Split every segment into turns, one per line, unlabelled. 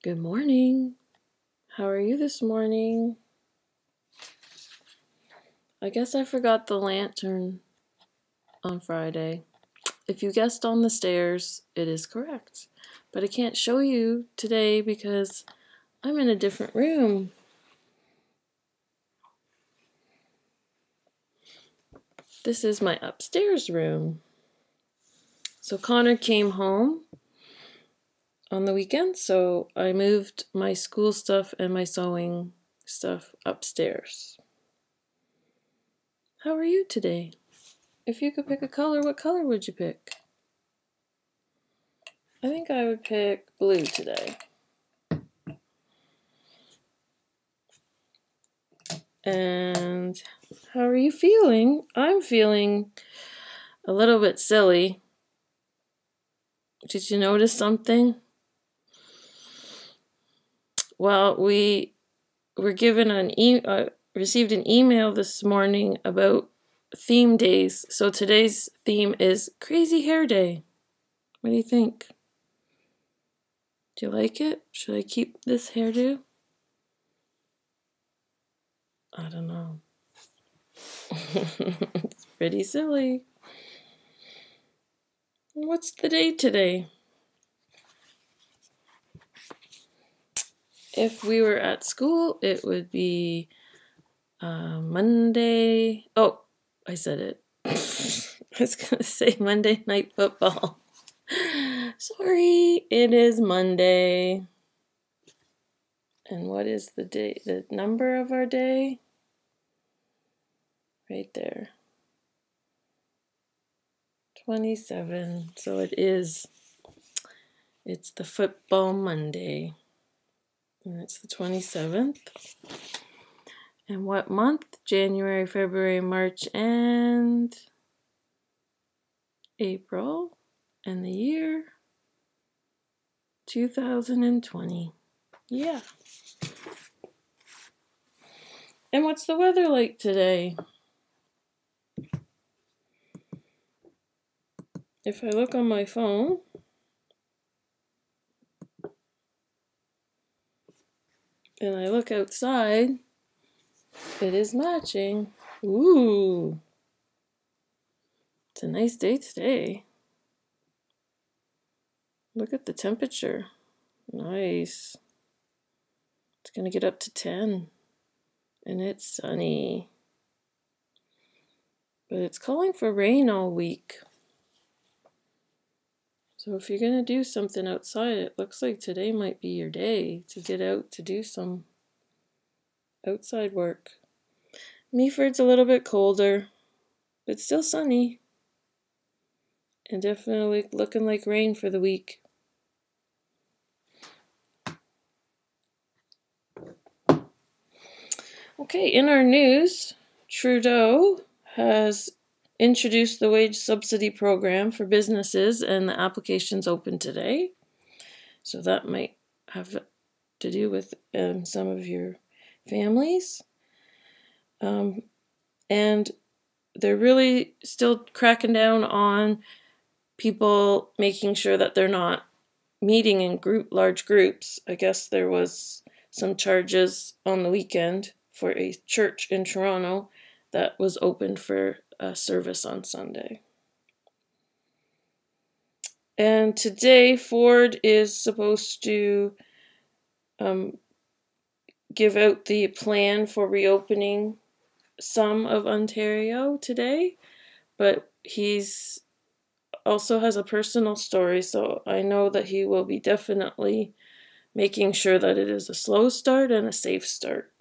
Good morning. How are you this morning? I guess I forgot the lantern on Friday. If you guessed on the stairs, it is correct. But I can't show you today because I'm in a different room. This is my upstairs room. So Connor came home on the weekend, so I moved my school stuff and my sewing stuff upstairs. How are you today? If you could pick a color, what color would you pick? I think I would pick blue today. And how are you feeling? I'm feeling a little bit silly. Did you notice something? Well, we were given an e uh, received an email this morning about theme days. So today's theme is Crazy Hair Day. What do you think? Do you like it? Should I keep this hairdo? I don't know. it's pretty silly. What's the day today? If we were at school, it would be uh, Monday. Oh, I said it. I was going to say Monday night football. Sorry, it is Monday. And what is the day, the number of our day? Right there. 27. So it is, it's the football Monday. And it's the 27th. And what month? January, February, March, and April. And the year 2020. Yeah. And what's the weather like today? If I look on my phone, and I look outside, it is matching. Ooh. It's a nice day today. Look at the temperature. Nice. It's going to get up to 10. And it's sunny. But it's calling for rain all week. So if you're going to do something outside, it looks like today might be your day to get out to do some outside work. Meaford's a little bit colder, but still sunny. And definitely looking like rain for the week. Okay, in our news, Trudeau has introduced the wage subsidy program for businesses and the applications open today. So that might have to do with um, some of your families. Um, and they're really still cracking down on people making sure that they're not meeting in group large groups. I guess there was some charges on the weekend for a church in Toronto that was open for a service on Sunday. And today, Ford is supposed to um, give out the plan for reopening some of Ontario today, but he's also has a personal story, so I know that he will be definitely making sure that it is a slow start and a safe start.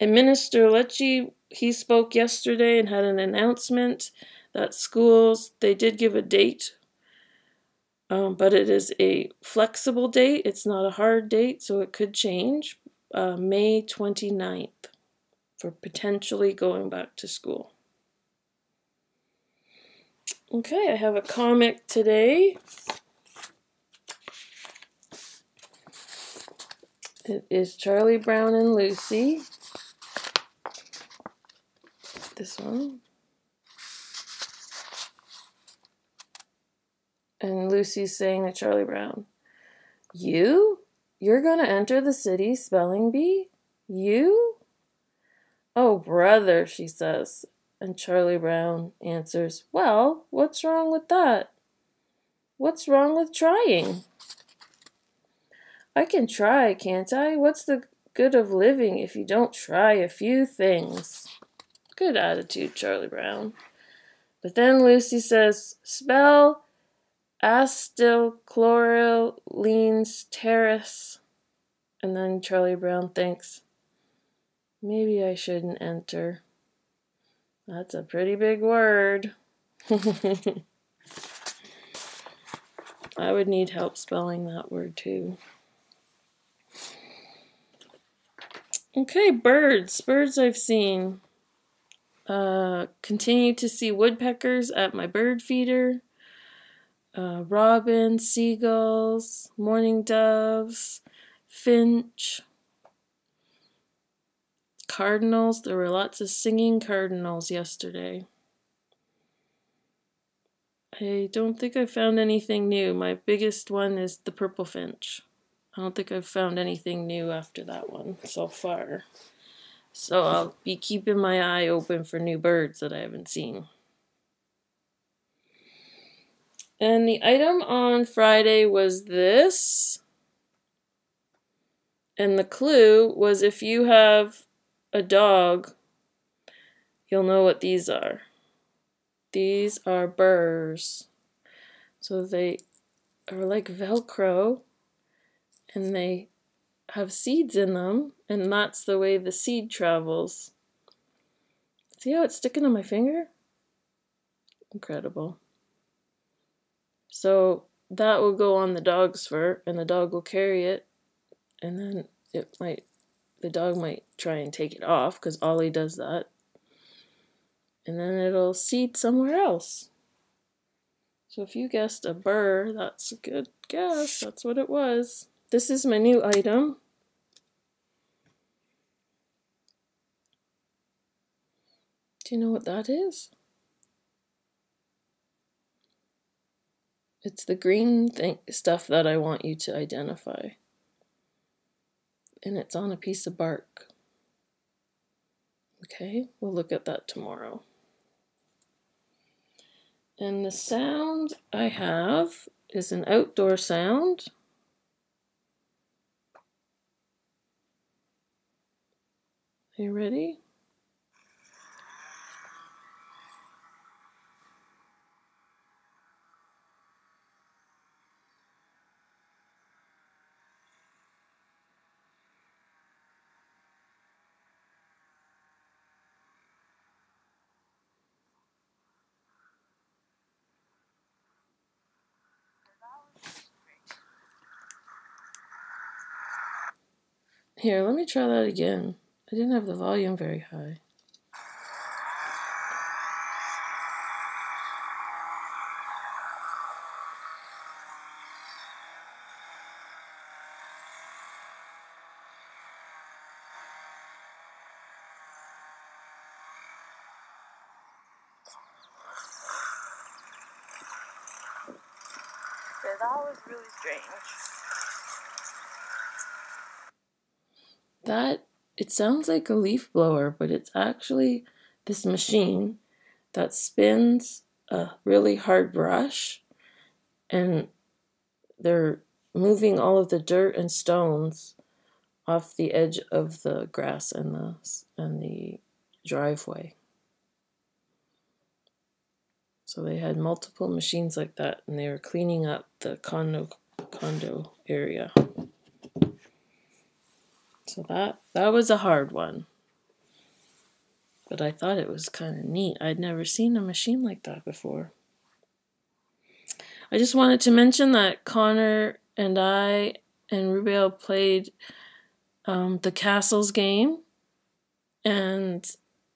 And Minister Lecce, he spoke yesterday and had an announcement that schools, they did give a date, um, but it is a flexible date. It's not a hard date, so it could change. Uh, May 29th for potentially going back to school. Okay, I have a comic today. It is Charlie Brown and Lucy this one. And Lucy's saying to Charlie Brown, You? You're going to enter the city spelling bee? You? Oh, brother, she says. And Charlie Brown answers, Well, what's wrong with that? What's wrong with trying? I can try, can't I? What's the good of living if you don't try a few things? Good attitude, Charlie Brown. But then Lucy says, Spell acetylcholinesterase. And then Charlie Brown thinks, maybe I shouldn't enter. That's a pretty big word. I would need help spelling that word too. Okay, birds. Birds I've seen. Uh, continue to see woodpeckers at my bird feeder. Uh, robins, seagulls, mourning doves, finch, cardinals. There were lots of singing cardinals yesterday. I don't think I found anything new. My biggest one is the purple finch. I don't think I've found anything new after that one so far. So I'll be keeping my eye open for new birds that I haven't seen. And the item on Friday was this. And the clue was if you have a dog, you'll know what these are. These are burrs. So they are like Velcro and they have seeds in them, and that's the way the seed travels. See how it's sticking on my finger? Incredible. So that will go on the dog's fur, and the dog will carry it, and then it might, the dog might try and take it off because Ollie does that, and then it'll seed somewhere else. So if you guessed a burr, that's a good guess. That's what it was. This is my new item. Do you know what that is? It's the green thing, stuff that I want you to identify. And it's on a piece of bark. Okay, we'll look at that tomorrow. And the sound I have is an outdoor sound. Are you ready? Here, let me try that again. I didn't have the volume very high.
that was really strange.
That it sounds like a leaf blower, but it's actually this machine that spins a really hard brush and they're moving all of the dirt and stones off the edge of the grass and the and the driveway. So they had multiple machines like that and they were cleaning up the condo condo area. So that that was a hard one. But I thought it was kind of neat. I'd never seen a machine like that before. I just wanted to mention that Connor and I and Rubiel played um, the Castles game. And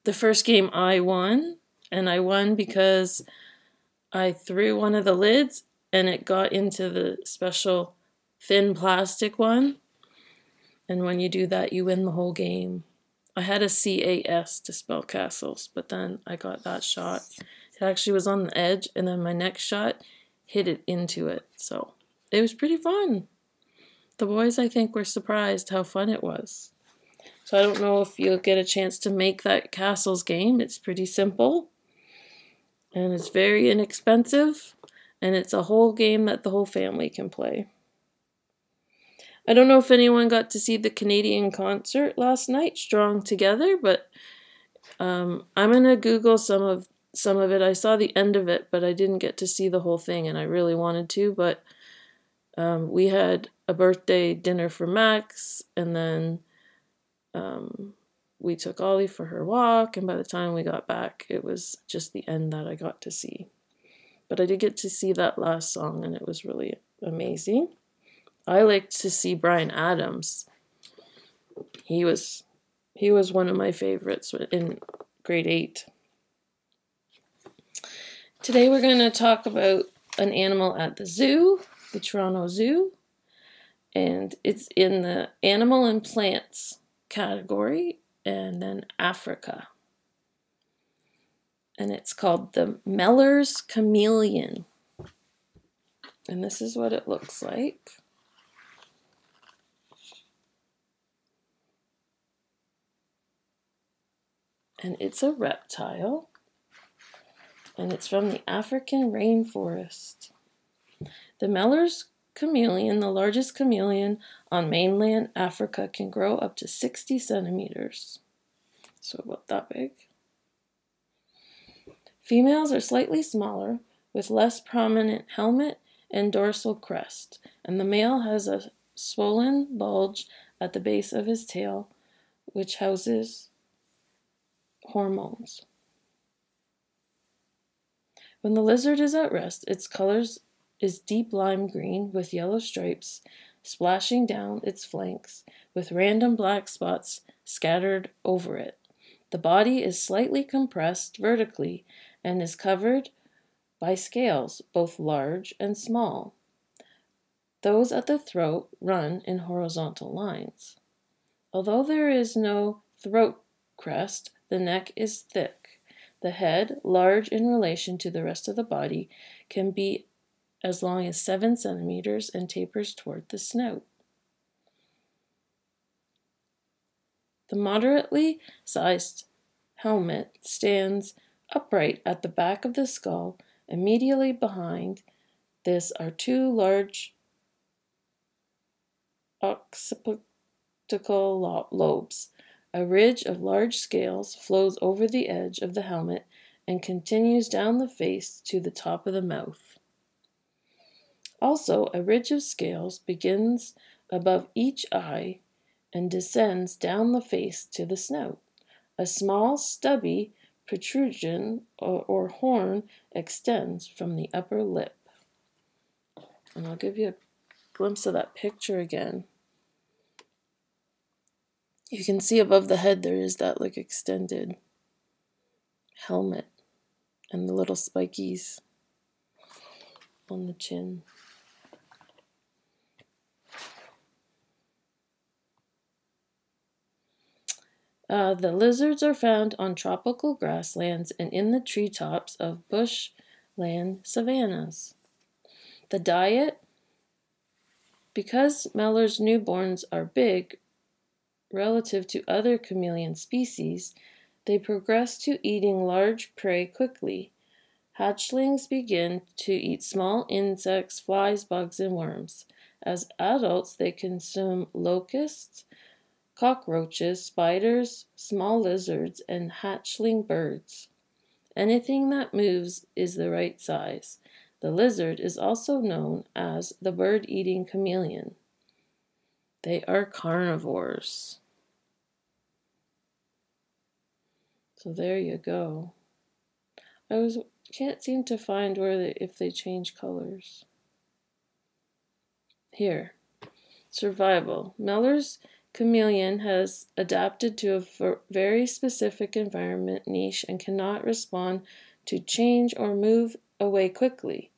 the first game I won. And I won because I threw one of the lids and it got into the special thin plastic one. And when you do that, you win the whole game. I had a CAS to spell castles, but then I got that shot. It actually was on the edge, and then my next shot hit it into it. So it was pretty fun. the boys, I think, were surprised how fun it was. So I don't know if you'll get a chance to make that castles game. It's pretty simple and it's very inexpensive and it's a whole game that the whole family can play. I don't know if anyone got to see the Canadian concert last night, Strong Together, but um, I'm gonna Google some of some of it. I saw the end of it, but I didn't get to see the whole thing, and I really wanted to. But um, we had a birthday dinner for Max, and then um, we took Ollie for her walk, and by the time we got back, it was just the end that I got to see. But I did get to see that last song, and it was really amazing. I liked to see Bryan Adams. He was he was one of my favorites in grade 8. Today we're going to talk about an animal at the zoo, the Toronto Zoo, and it's in the animal and plants category and then Africa. And it's called the Meller's Chameleon. And this is what it looks like. And it's a reptile. And it's from the African rainforest. The Meller's chameleon, the largest chameleon on mainland Africa, can grow up to 60 centimeters. So about that big. Females are slightly smaller, with less prominent helmet and dorsal crest, and the male has a swollen bulge at the base of his tail, which houses hormones. When the lizard is at rest, its colors is deep lime green with yellow stripes splashing down its flanks, with random black spots scattered over it. The body is slightly compressed vertically and is covered by scales, both large and small. Those at the throat run in horizontal lines. Although there is no throat crest, the neck is thick. The head, large in relation to the rest of the body, can be as long as 7 centimeters and tapers toward the snout. The moderately sized helmet stands upright at the back of the skull. Immediately behind this are two large occipital lobes. A ridge of large scales flows over the edge of the helmet and continues down the face to the top of the mouth. Also, a ridge of scales begins above each eye and descends down the face to the snout. A small, stubby protrusion or, or horn extends from the upper lip. And I'll give you a glimpse of that picture again. You can see above the head there is that like extended helmet and the little spikies on the chin. Uh, the lizards are found on tropical grasslands and in the treetops of bushland savannas. The diet, because Meller's newborns are big relative to other chameleon species, they progress to eating large prey quickly. Hatchlings begin to eat small insects, flies, bugs, and worms. As adults, they consume locusts, cockroaches, spiders, small lizards, and hatchling birds. Anything that moves is the right size. The lizard is also known as the bird eating chameleon. They are carnivores. So there you go. I was can't seem to find where they if they change colors. Here. Survival. Meller's chameleon has adapted to a very specific environment niche and cannot respond to change or move away quickly.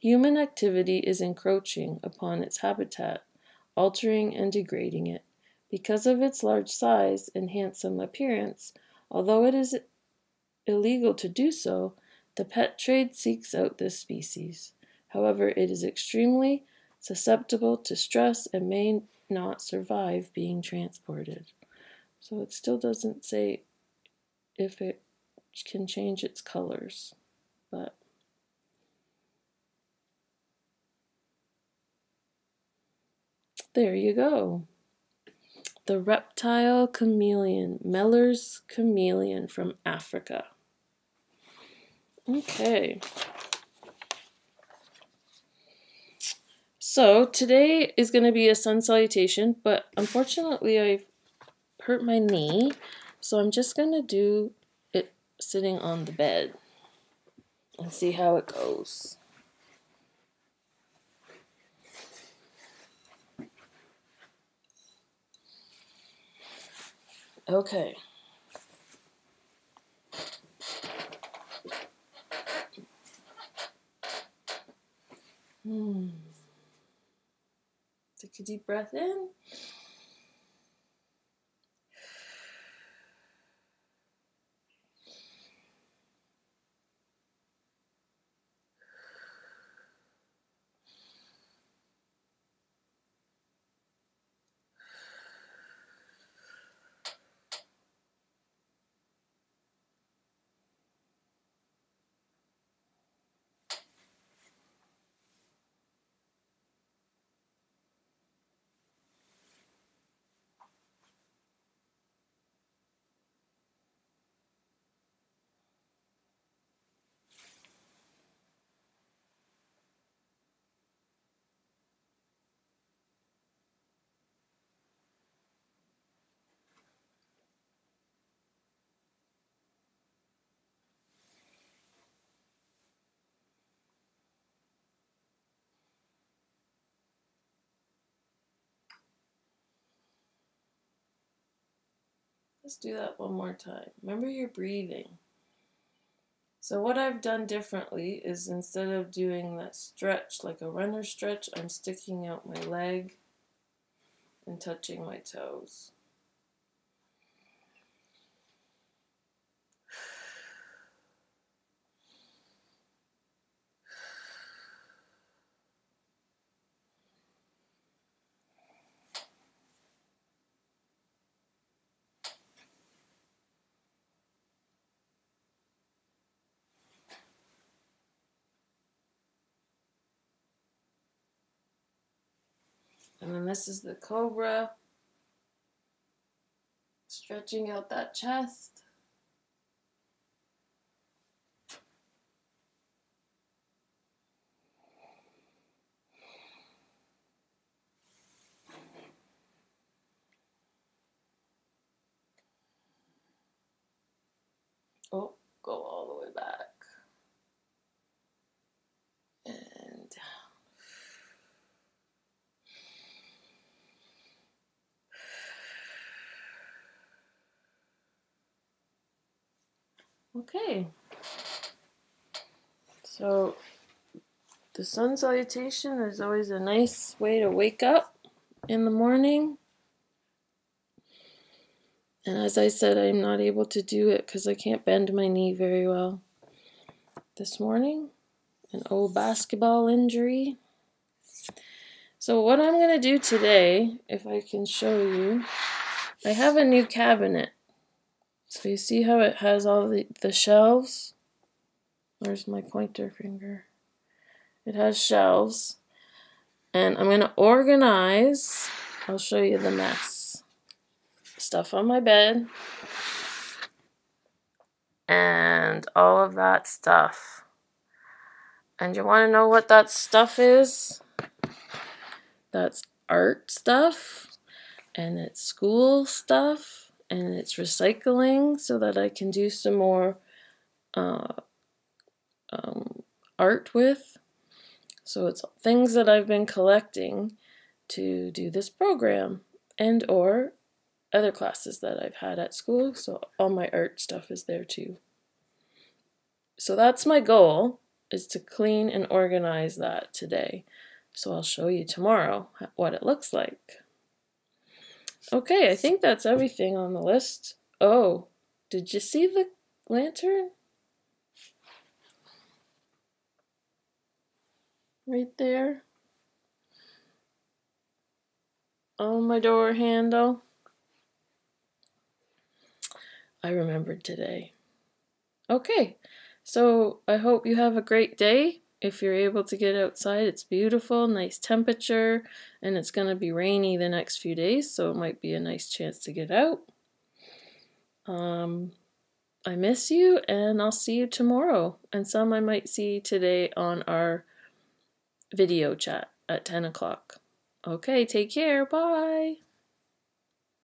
Human activity is encroaching upon its habitat, altering and degrading it. Because of its large size and handsome appearance, although it is illegal to do so, the pet trade seeks out this species. However, it is extremely susceptible to stress and may not survive being transported. So it still doesn't say if it can change its colors, but there you go. The reptile chameleon, Meller's chameleon from Africa. Okay. So today is going to be a sun salutation, but unfortunately I've hurt my knee, so I'm just going to do it sitting on the bed and see how it goes. Okay. Hmm. Take a deep breath in. Let's do that one more time. Remember your breathing. So what I've done differently is instead of doing that stretch like a runner stretch, I'm sticking out my leg and touching my toes. And then this is the cobra. Stretching out that chest. Oh, go all the way back. Okay. So the sun salutation is always a nice way to wake up in the morning. And as I said, I'm not able to do it because I can't bend my knee very well. This morning, an old basketball injury. So what I'm going to do today, if I can show you, I have a new cabinet so you see how it has all the, the shelves? Where's my pointer finger? It has shelves. And I'm going to organize, I'll show you the mess. Stuff on my bed. And all of that stuff. And you want to know what that stuff is? That's art stuff. And it's school stuff and it's recycling so that I can do some more uh, um, art with. So it's things that I've been collecting to do this program and or other classes that I've had at school. So all my art stuff is there too. So that's my goal is to clean and organize that today. So I'll show you tomorrow what it looks like. Okay, I think that's everything on the list. Oh, did you see the lantern? Right there. on my door handle. I remembered today. Okay, so I hope you have a great day. If you're able to get outside, it's beautiful, nice temperature, and it's going to be rainy the next few days, so it might be a nice chance to get out. Um, I miss you, and I'll see you tomorrow. And some I might see today on our video chat at 10 o'clock. Okay, take care. Bye.